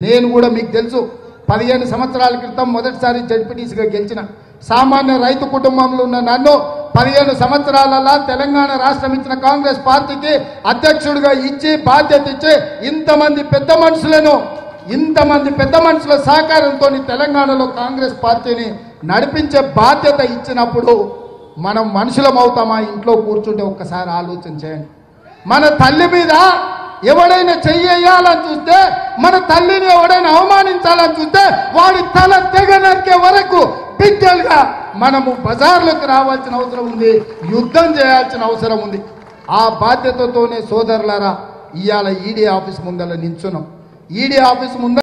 నేను కూడా మీకు తెలుసు పదిహేను సంవత్సరాల క్రితం మొదటిసారి జడ్పీటీసీగా గెలిచిన సామాన్య రైతు కుటుంబంలో ఉన్న నన్ను పదిహేను సంవత్సరాలలో తెలంగాణ రాష్ట్రం ఇచ్చిన కాంగ్రెస్ పార్టీకి అధ్యక్షుడిగా ఇచ్చి బాధ్యత ఇచ్చి ఇంతమంది పెద్ద మనుషులను ఇంతమంది పెద్ద మనుషుల సహకారంతో తెలంగాణలో కాంగ్రెస్ పార్టీని నడిపించే బాధ్యత ఇచ్చినప్పుడు మనం మనుషులం అవుతామా? ఇంట్లో కూర్చుంటే ఒక్కసారి ఆలోచన చేయండి. మన తల్లి మీద ఎవడైనా చెయ్యాలని చూస్తే మన తల్లిని ఎవడైనా అవమానించాలని చూస్తే వాడి తల తెగ నరికే వరకు బిడ్డలుగా మనము బజార్లోకి రావాల్సిన అవసరం ఉంది యుద్ధం చేయాల్సిన అవసరం ఉంది. ఆ బాధ్యతతోనే సోదరులారా ఇవాళ ఈడీ ఆఫీస్ ముందర నించున్నాం. ఈడీ ఆఫీస్ ముందర